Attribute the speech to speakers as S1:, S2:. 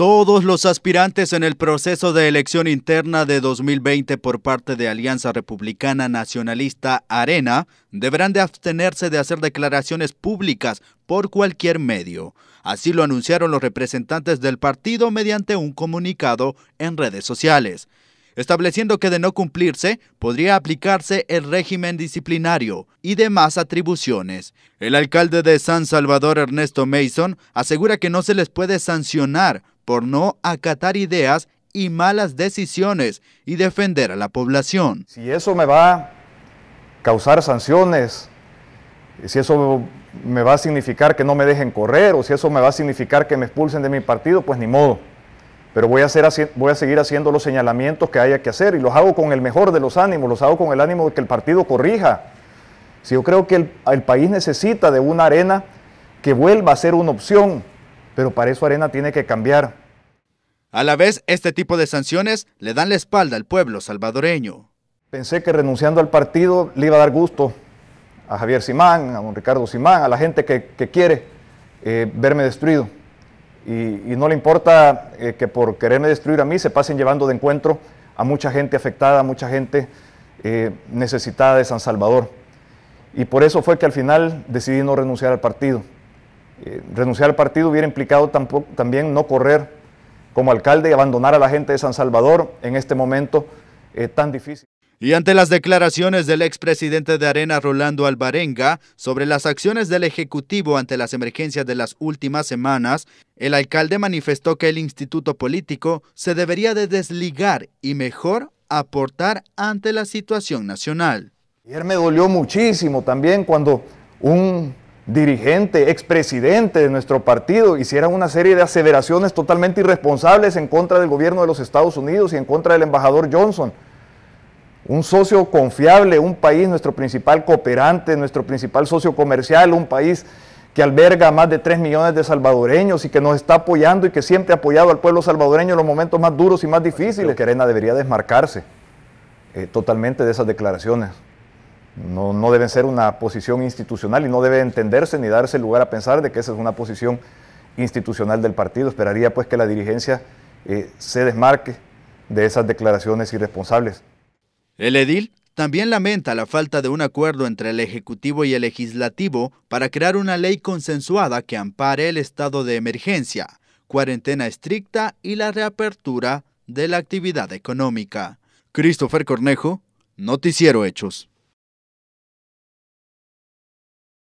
S1: Todos los aspirantes en el proceso de elección interna de 2020 por parte de Alianza Republicana Nacionalista Arena deberán de abstenerse de hacer declaraciones públicas por cualquier medio. Así lo anunciaron los representantes del partido mediante un comunicado en redes sociales estableciendo que de no cumplirse podría aplicarse el régimen disciplinario y demás atribuciones. El alcalde de San Salvador, Ernesto Mason, asegura que no se les puede sancionar por no acatar ideas y malas decisiones y defender a la población.
S2: Si eso me va a causar sanciones, si eso me va a significar que no me dejen correr o si eso me va a significar que me expulsen de mi partido, pues ni modo pero voy a, hacer, voy a seguir haciendo los señalamientos que haya que hacer y los hago con el mejor de los ánimos, los hago con el ánimo de que el partido corrija. Si yo creo que el, el país necesita de una arena que vuelva a ser una opción, pero para eso arena tiene que cambiar.
S1: A la vez, este tipo de sanciones le dan la espalda al pueblo salvadoreño.
S2: Pensé que renunciando al partido le iba a dar gusto a Javier Simán, a don Ricardo Simán, a la gente que, quiere eh, verme destruido y, no le importa eh, que por quererme destruir a mí se pasen llevando de encuentro a mucha gente afectada, a mucha gente eh, necesitada de San Salvador. Y por eso fue que al final decidí no renunciar al partido. Eh, renunciar al partido hubiera implicado tampoco, también no correr como alcalde y abandonar a la gente de San Salvador en este momento tan difícil.
S1: Y ante las declaraciones del expresidente de Arena, Rolando Alvarenga, sobre las acciones del Ejecutivo ante las emergencias de las últimas semanas, el alcalde manifestó que el instituto político se debería de desligar y mejor aportar ante la situación nacional.
S2: Ayer me dolió muchísimo también cuando un dirigente, expresidente de nuestro partido, hiciera una serie de aseveraciones totalmente irresponsables en contra del gobierno de los Estados Unidos y en contra del embajador Johnson un socio confiable, un país, nuestro principal cooperante, nuestro principal socio comercial, un país que alberga a más de 3 millones de salvadoreños y que nos está apoyando y que siempre ha apoyado al pueblo salvadoreño en los momentos más duros y más difíciles. que Arena debería desmarcarse eh, totalmente de esas declaraciones. No, no deben ser una posición institucional y no debe entenderse ni darse lugar a pensar de que esa es una posición institucional del partido. Esperaría pues que la dirigencia eh, se desmarque de esas declaraciones irresponsables.
S1: El edil también lamenta la falta de un acuerdo entre el Ejecutivo y el Legislativo para crear una ley consensuada que ampare el estado de emergencia, cuarentena estricta y la reapertura de la actividad económica. Christopher Cornejo, Noticiero Hechos.